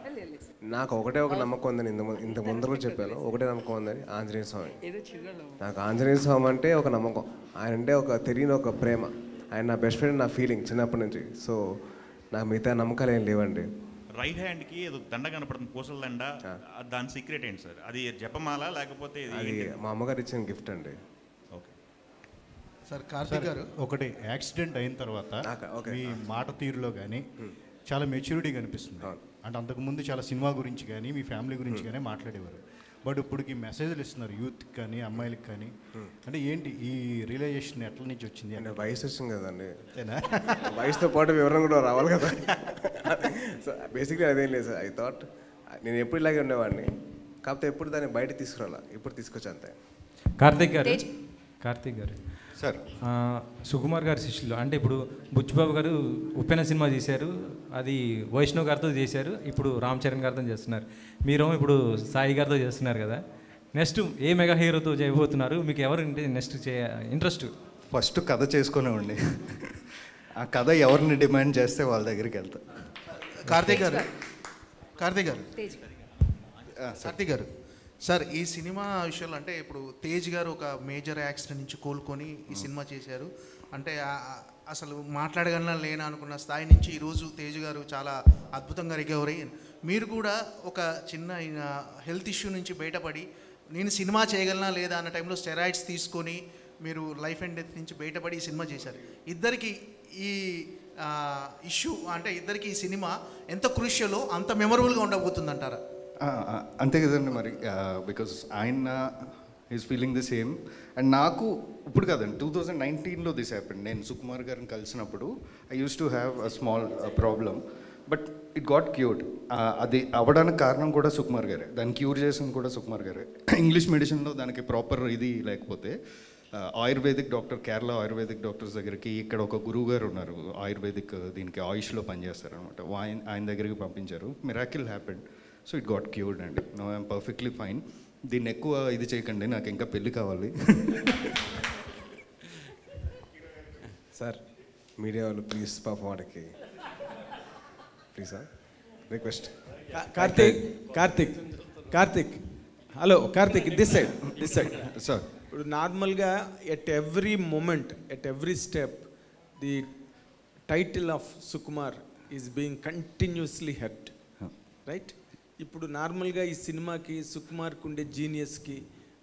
Speaker 3: నాకు ఒకటే ఒక నమ్మకం ఉందని ఇంత ఇంత ముందర కూడా చెప్పాను. ఒకటే నమ్మకం ఉందని ఆంజనేయ స్వామి. నాకు ఆంజనేయ స్వామి అంటే ఒక నమ్మకం. ఆయన అంటే ఒక తెలియని ఒక ప్రేమ. ఆయన నా బెస్ట్ ఫ్రెండ్ నా ఫీలింగ్ చిన్నప్పటి నుంచి. సో నాకు మిగతా నమ్మకాలు ఏం లేవండి.
Speaker 14: రైట్ హ్యాండ్కి ఏదో దండ కనపడుతుంది పూసల దండ. దాని సీక్రెట్ ఏంటి సార్? అది జపమాల లేకపోతే?
Speaker 3: మా అమ్మగారు ఇచ్చిన గిఫ్ట్ అండి.
Speaker 15: సార్ కార్తీక్ గారు. ఒకటి యాక్సిడెంట్ అయిన తర్వాత మీ మాట తీరులో కానీ చాలా మెచ్యూరిటీ కనిపిస్తుంది. అంటే అంతకుముందు చాలా సినిమా గురించి కానీ మీ ఫ్యామిలీ గురించి కానీ మాట్లాడేవారు. బట్ ఇప్పటికి మెసేజ్లు ఇస్తున్నారు యూత్ కానీ అమ్మాయిలకు కానీ. అంటే ఏంటి ఈ రియలైజేషన్ ఎట్ల నుంచి వచ్చింది
Speaker 3: అంటే వయసు వచ్చింది కదండి.
Speaker 15: అంతేనా?
Speaker 3: వయసుతో పాటు వివరణ కూడా రావాలి కదా. సో బేసిక్లీ అదేం లేదు సార్. ఐ థాట్ నేను ఎప్పుడు ఇలాగే ఉండేవాడిని. కాకపోతే ఎప్పుడు దాన్ని బయట తీసుకురాలా? ఇప్పుడు తీసుకొచ్చా అంతే?
Speaker 9: కార్తిక్ గారు. కార్తిక్ గారు.
Speaker 4: సార్.
Speaker 9: సుకుమార్ గారి శిష్యులు. అంటే ఇప్పుడు బుచ్చిబాబు గారు ఉప్పెన సినిమా తీశారు. అది వైష్ణవ్ గారితో చేశారు. ఇప్పుడు రామ్ చరణ్ గారితో చేస్తున్నారు. మీరు ఇప్పుడు సాయి గారితో చేస్తున్నారు కదా. నెక్స్ట్ ఏ మెగా హీరోతో చేయబోతున్నారు? మీకు ఎవరు నెక్స్ట్ చే ఇంట్రెస్ట్
Speaker 4: ఫస్ట్ కథ చేసుకునేవాడిని ఆ కథ ఎవరిని డిమాండ్ చేస్తే వాళ్ళ దగ్గరికి వెళ్తా.
Speaker 15: కార్తీక్ గారు. కార్తీక్ గారు.
Speaker 16: కార్తీక్ గారు. సార్ ఈ సినిమా విషయంలో అంటే ఇప్పుడు తేజ్ గారు ఒక మేజర్ యాక్సిడెంట్ నుంచి కోలుకొని ఈ సినిమా చేశారు. అంటే అసలు మాట్లాడగలనా లేనా అనుకున్న స్థాయి నుంచి ఈరోజు తేజ్ గారు చాలా అద్భుతంగా రికవర్ అయ్యి మీరు కూడా ఒక చిన్న హెల్త్ ఇష్యూ నుంచి బయటపడి నేను సినిమా చేయగలనా లేదా అన్న టైంలో స్టెరాయిడ్స్ తీసుకొని మీరు లైఫ్ అండ్ డెత్ నుంచి బయటపడి ఈ సినిమా చేశారు. ఇద్దరికి ఈ ఇష్యూ అంటే ఇద్దరికి ఈ సినిమా ఎంత క్రూషియలో అంత మెమరబుల్గా ఉండబోతుందంటారా?
Speaker 4: అంతే కదండి మరి. బికాస్ ఆయన is feeling the same and నాకు ఇప్పుడు కాదండి టూ థౌజండ్ నైన్టీన్లో దిస్ హ్యాపెండ్ నేను సుకుమార్ గారిని కలిసినప్పుడు I use to have a small problem but it got cured అది అవ్వడానికి కారణం కూడా సుకుమార్ గారే. దాన్ని క్యూర్ చేసింది కూడా సుకుమార్ గారే. ఇంగ్లీష్ మెడిసిన్లో దానికి ప్రాపర్ ఇది లేకపోతే ayurvedic doctor Kerala ayurvedic doctors దగ్గరికి ఇక్కడ ఒక గురువు గారు ఉన్నారు. ఆయుర్వేదిక్ దీనికి ఆయుష్లో పనిచేస్తారు అనమాట ఆయన ఆయన దగ్గరికి పంపించారు. Miracle happened so it got cured అండి నో ఐఎమ్ పర్ఫెక్ట్లీ ఫైన్ దీన్ని ఎక్కువ ఇది చేయకండి నాకు ఇంకా పెళ్ళి కావాలి.
Speaker 3: సార్ మీడియా వాళ్ళు ప్లీజ్ పాప వాడికి. Please sir
Speaker 8: request Karthik Karthik Karthik. Hello Karthik this side this side
Speaker 4: sir
Speaker 8: ఇప్పుడు నార్మల్గా at every moment at every step the title of Sukumar is being continuously head right ఇప్పుడు నార్మల్గా ఈ సినిమాకి సుకుమార్కి ఉండే జీనియస్కి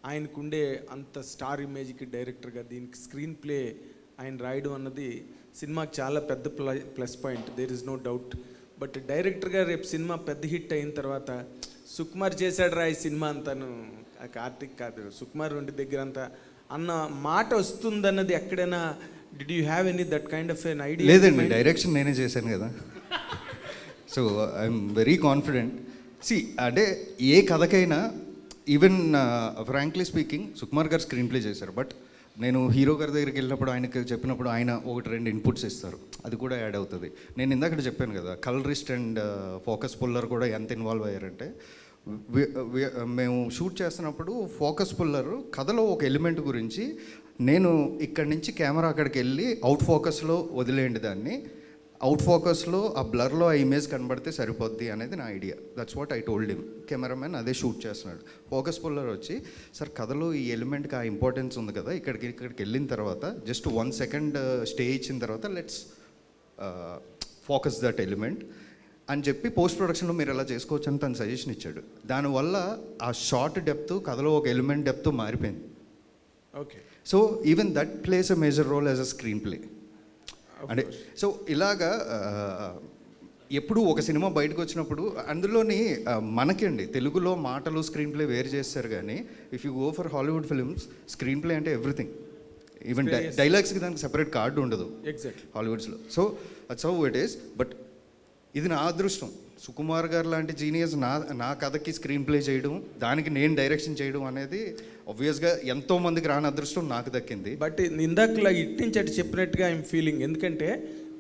Speaker 8: ఆయనకుండే అంత స్టార్ ఇమేజ్కి డైరెక్టర్గా దీనికి స్క్రీన్ ప్లే ఆయన రాయడం అన్నది సినిమాకి చాలా పెద్ద ప్ల plus point. There is no doubt but డైరెక్టర్గా రేపు సినిమా పెద్ద హిట్ అయిన తర్వాత సుకుమార్ చేశాడు రా ఈ సినిమా అంతాను. ఆ కార్తిక్ కాదు సుకుమార్ ఉండి దగ్గర అంతా అన్న మాట వస్తుందన్నది ఎక్కడైనా did you have any that kind of an idea
Speaker 4: లేదండి డైరెక్షన్ నేనే చేశాను కదా. సో ఐఎమ్ వెరీ కాన్ఫిడెంట్ సి అంటే ఏ కథకైనా even frankly speaking Sukumar garu screenplay చేశారు. బట్ నేను హీరో గారి దగ్గరికి వెళ్ళినప్పుడు ఆయనకి చెప్పినప్పుడు ఆయన ఒకటి రెండు ఇన్పుట్స్ ఇస్తారు. అది కూడా యాడ్ అవుతుంది. నేను ఇందాక చెప్పాను కదా కలరిస్ట్ అండ్ ఫోకస్ పుల్లర్ కూడా ఎంత ఇన్వాల్వ్ అయ్యారంటే మేము షూట్ చేస్తున్నప్పుడు ఫోకస్ పుల్లర్ కథలో ఒక ఎలిమెంట్ గురించి నేను ఇక్కడి నుంచి కెమెరా అక్కడికి వెళ్ళి అవుట్ ఫోకస్లో వదిలేయండి దాన్ని. అవుట్ ఫోకస్లో ఆ బ్లర్లో ఆ ఇమేజ్ కనబడితే సరిపోద్ది అనేది నా idea that's what I told him cameraman అదే షూట్ చేస్తున్నాడు. ఫోకస్ పుల్లర్ వచ్చి సార్ కథలో ఈ ఎలిమెంట్కి ఆ ఇంపార్టెన్స్ ఉంది కదా ఇక్కడికి ఇక్కడికి వెళ్ళిన తర్వాత జస్ట్ వన్ సెకండ్ స్టే ఇచ్చిన తర్వాత లెట్స్ ఫోకస్ దట్ ఎలిమెంట్ అని చెప్పి పోస్ట్ ప్రొడక్షన్లో మీరు ఎలా చేసుకోవచ్చు అని తను సజెషన్ ఇచ్చాడు. దానివల్ల ఆ షార్ట్ డెప్త్ కథలో ఒక ఎలిమెంట్ డెప్త్ మారిపోయింది. Okay so even that plays a major role as a screenplay అంటే సో ఇలాగా ఎప్పుడు ఒక సినిమా బయటకు వచ్చినప్పుడు అందులోని మనకండి తెలుగులో మాటలు స్క్రీన్ ప్లే వేరు చేస్తారు కానీ if you go for Hollywood films screenplay అంటే ఎవ్రీథింగ్. ఈవెన్. డైలాగ్స్కి దానికి సెపరేట్ కార్డు ఉండదు.
Speaker 8: Exactly.
Speaker 4: హాలీవుడ్స్లో so that's how it is but ఇది నా అదృష్టం. సుకుమార్ గారు లాంటి జీనియస్ నా నా కథకి స్క్రీన్ ప్లే చేయడం దానికి నేను డైరెక్షన్ చేయడం అనేది ఆబ్వియస్గా ఎంతో మందికి రాని అదృష్టం నాకు దక్కింది.
Speaker 8: బట్ ఇందాకలా ఇటు నుంచి అటు చెప్పినట్టుగా ఐఎమ్ ఫీలింగ్ ఎందుకంటే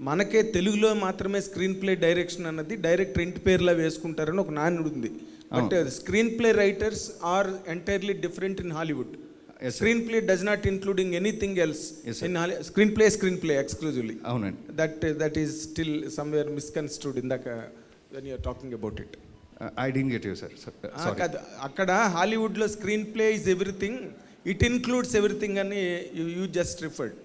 Speaker 8: మనకే తెలుగులో మాత్రమే స్క్రీన్ ప్లే డైరెక్షన్ అన్నది డైరెక్టర్ ఇంటి పేర్లా వేసుకుంటారని ఒక నానుడు ఉంది but screenplay writers are entirely different in Hollywood screenplay does not including anything else in screenplay screenplay exclusively
Speaker 4: అవునండి.
Speaker 8: That that is still somewhere misconstrued ఇందాక when you're talking about
Speaker 4: it I didn't get you
Speaker 8: sir కాదు అక్కడ హాలీవుడ్లో screenplay is everything it includes everything అని you just referred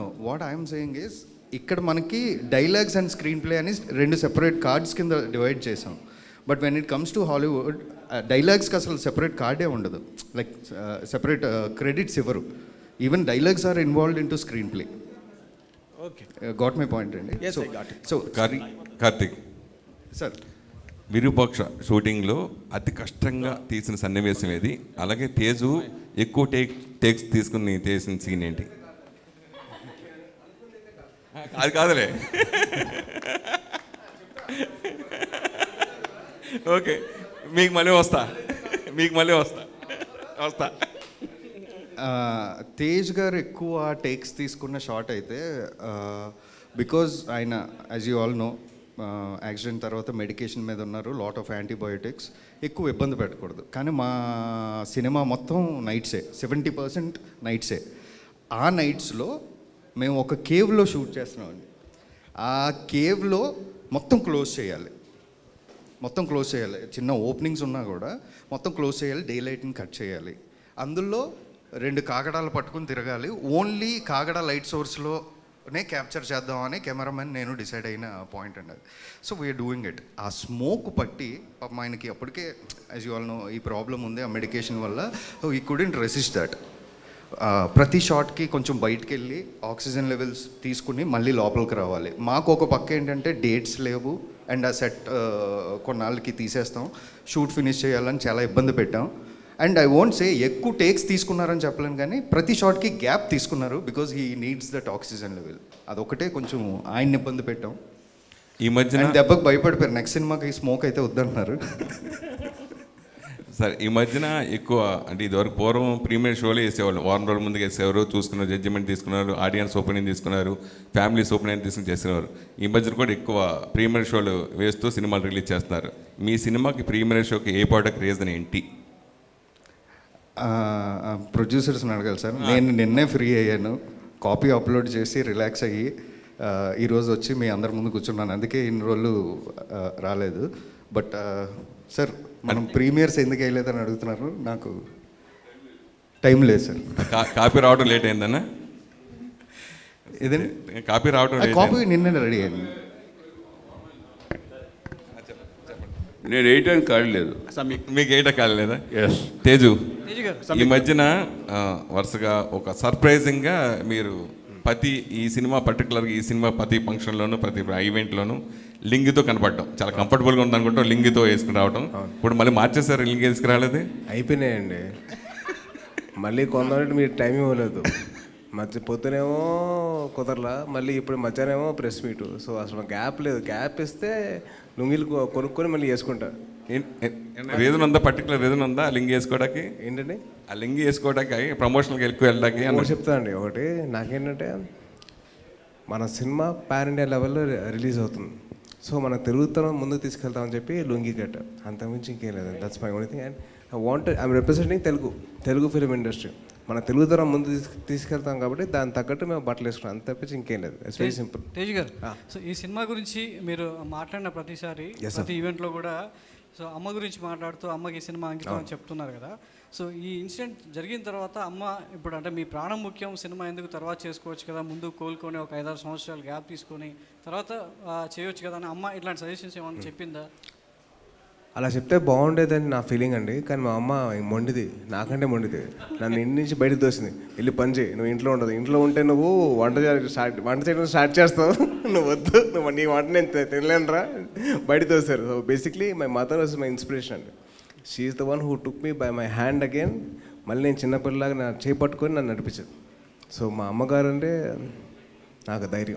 Speaker 4: no what I'm saying is ఇక్కడ మనకి dialogues and screenplay అని రెండు separate cards కింద డివైడ్ చేసాం but when it comes to Hollywood డైలాగ్స్కి అసలు సెపరేట్ కార్డే ఉండదు. లైక్ సెపరేట్ క్రెడిట్స్ ఇవ్వరు. Even dialogues are involved in to screenplay
Speaker 8: okay
Speaker 4: got my point అండి
Speaker 8: Yes,
Speaker 4: so
Speaker 8: I got it.
Speaker 4: So
Speaker 2: Karthik
Speaker 4: sir
Speaker 2: Virupaksha షూటింగ్లో అతి కష్టంగా తీసిన సన్నివేశం ఏది? అలాగే తేజు ఎక్కువ టేక్ టేక్స్ తీసుకుని తీసిన సీన్ ఏంటి? అది కాదులే. ఓకే. మీకు మళ్ళీ వస్తా. మీకు మళ్ళీ వస్తా. వస్తా.
Speaker 4: తేజ్ గారు ఎక్కువ టేక్స్ తీసుకున్న షాట్ అయితే బికాజ్ ఆయన as you all know accident తర్వాత మెడికేషన్ మీద ఉన్నారు లాట్ ఆఫ్ యాంటీబయోటిక్స్ ఎక్కువ ఇబ్బంది పెట్టకూడదు. కానీ మా సినిమా మొత్తం నైట్సే సెవెంటీ పర్సెంట్ నైట్సే. ఆ నైట్స్లో మేము ఒక కేవ్లో షూట్ చేస్తున్నామండి. ఆ కేవ్లో మొత్తం క్లోజ్ చేయాలి. మొత్తం క్లోజ్ చేయాలి. చిన్న ఓపెనింగ్స్ ఉన్నా కూడా మొత్తం క్లోజ్ చేయాలి డే లైట్ని కట్ చేయాలి. అందులో రెండు కాగడాలు పట్టుకుని తిరగాలి. ఓన్లీ కాగడ లైట్ సోర్స్లో నే క్యాప్చర్ చేద్దామని కెమెరామెన్ నేను డిసైడ్ అయిన పాయింట్ అండి అది. సో వీఆర్ డూయింగ్ ఇట్ ఆ స్మోక్ పట్టి పాపం ఆయనకి అప్పటికే యాజ్ యూ ఆల్ నో ఈ ప్రాబ్లం ఉంది ఆ మెడికేషన్ వల్ల ఈ కుడెంట్ రెసిస్ట్ దట్ ప్రతి షాట్కి కొంచెం బయటకు వెళ్ళి ఆక్సిజన్ లెవెల్స్ తీసుకుని మళ్ళీ లోపలికి రావాలి. మాకు ఒక పక్క ఏంటంటే డేట్స్ లేవు అండ్ ఆ సెట్ కొన్నాళ్ళకి తీసేస్తాం. షూట్ ఫినిష్ చేయాలని చాలా ఇబ్బంది పెట్టాం. అండ్ ఐ వోంట్ సే ఎక్కువ టేక్స్ తీసుకున్నారని చెప్పలేను కానీ ప్రతి షాట్కి గ్యాప్ తీసుకున్నారు because he needs that oxygen level అదొకటే కొంచెం ఆయన ఇబ్బంది పెట్టాం.
Speaker 2: ఈ మధ్యన
Speaker 4: దెబ్బకు భయపడిపోయారు. నెక్స్ట్ సినిమాకి స్మోక్ అయితే వద్దంటున్నారు
Speaker 2: సరే ఈ మధ్యన ఎక్కువ అంటే ఇదివరకు పూర్వం ప్రీమియర్ షోలు వేసేవాళ్ళు. వారం రోజుల ముందుకు వేసేవారు. చూసుకున్నారు జడ్జిమెంట్ తీసుకున్నారు ఆడియన్స్ ఓపెనింగ్ తీసుకున్నారు ఫ్యామిలీస్ ఓపెనింగ్ తీసుకుని చేసేవారు. ఈ మధ్యన కూడా ఎక్కువ ప్రీమియర్ షోలు వేస్తూ సినిమాలు రిలీజ్ చేస్తున్నారు. మీ సినిమాకి ప్రీమియర్ షోకి ఏ పాటకు రీజన్ ఏంటి?
Speaker 4: ప్రొడ్యూసర్స్ని అడగాలి సార్. నేను నిన్నే ఫ్రీ అయ్యాను. కాపీ అప్లోడ్ చేసి రిలాక్స్ అయ్యి ఆ, ఈరోజు వచ్చి మీ అందరి ముందు కూర్చున్నాను. అందుకే ఇన్ని రోజులు రాలేదు. బట్ సార్ మనం ప్రీమియర్స్ ఎందుకు వేయలేదని అడుగుతున్నారు? నాకు టైం లేదు సార్.
Speaker 2: కా- కాపీ రావడం లేట్ అయిందన్నా?
Speaker 4: ఇదండి
Speaker 2: కాపీ రావడం
Speaker 4: కాపీ. నిన్నే రెడీ అయింది.
Speaker 5: నేను వేయటానికి కాడలేదు
Speaker 2: మీకు ఏట కాలేదా
Speaker 5: ఎస్
Speaker 2: తేజు. ఈ మధ్యన వరుసగా ఒక సర్ప్రైజింగ్గా మీరు ప్రతి ఈ సినిమా పర్టికులర్గా ఈ సినిమా ప్రతి ఫంక్షన్లోనూ ప్రతి ఈవెంట్లోనూ లింగితో కనపడటం. చాలా కంఫర్టబుల్గా ఉంది అనుకుంటాం లింగితో వేసుకుని రావడం ఇప్పుడు మళ్ళీ మార్చేసారు లింగి వేసుకురాలేదు
Speaker 3: అయిపోయినాయండి. మళ్ళీ కొందరికి మీరు టైం ఇవ్వలేదు. మధ్య పొద్దునేమో కుదరలా మళ్ళీ ఇప్పుడు మధ్యాహ్నం ప్రెస్ మీట్. సో అసలు గ్యాప్ లేదు. గ్యాప్ ఇస్తే లుంగీలు కొనుక్కొని మళ్ళీ వేసుకుంటా.
Speaker 2: రీజన్ ఉందా? పర్టికులర్ రీజన్ ఉందా? లింగి వేసుకోవడానికి?
Speaker 3: ఏంటండి?
Speaker 2: ఆ లింగి వేసుకోవడానికి ప్రమోషన్కి ఎక్కువ వెళ్ళడానికి
Speaker 3: ఒకటి చెప్తా అండి ఒకటి నాకేంటంటే మన సినిమా పాన్ ఇండియా లెవెల్లో రిలీజ్ అవుతుంది. సో మన తెలుగుతనం ముందుకు తీసుకెళ్తామని చెప్పి లుంగి కట్ట. అంతకుమించి ఇంకేం లేదు. That's my only thing and I want I'm representing Telugu Telugu film industry మన తెలుగు తరం ముందు తీసుకు తీసుకెళ్తాం కాబట్టి దాని తగ్గట్టు మేము బట్టలు వేసుకున్నాం. అంత తప్పించి ఇంకేం లేదు. ఇట్స్ వెరీ సింపుల్
Speaker 12: తేజ్ గారు సో ఈ సినిమా గురించి మీరు మాట్లాడిన ప్రతిసారి. ప్రతి ఈవెంట్లో కూడా సో అమ్మ గురించి మాట్లాడుతూ అమ్మకి ఈ సినిమా అంకితం అని. చెప్తున్నారు కదా. సో ఈ ఇన్సిడెంట్ జరిగిన తర్వాత అమ్మ ఇప్పుడు అంటే మీ ప్రాణం ముఖ్యం సినిమా ఎందుకు తర్వాత చేసుకోవచ్చు కదా ముందు కోలుకొని ఒక ఐదారు సంవత్సరాలు గ్యాప్ తీసుకొని తర్వాత చేయొచ్చు కదా అని అమ్మ ఇట్లాంటి సజెషన్స్ ఏమైనా చెప్పిందా?
Speaker 3: అలా చెప్తే బాగుండేదని నా ఫీలింగ్ అండి. కానీ మా అమ్మ మొండిది? నాకంటే మొండిది. నన్ను ఇంటి నుంచి బయటకు తోసింది. వెళ్ళి పని చేయి నువ్వు ఇంట్లో ఉండదు. ఇంట్లో ఉంటే నువ్వు వంట స్టార్ట్ వంట చేయడం స్టార్ట్ చేస్తావు. నువ్వు వద్దు. నువ్వు నీ వంట నేను తినలేనురా. బయట తోసారు. So basically my mother was my inspiration అండి. She's the one who took me by my hand again మళ్ళీ నేను చిన్నపిల్లలాగా నా చేపట్టుకొని నన్ను నడిపించదు. సో మా అమ్మగారు అంటే నాకు ధైర్యం.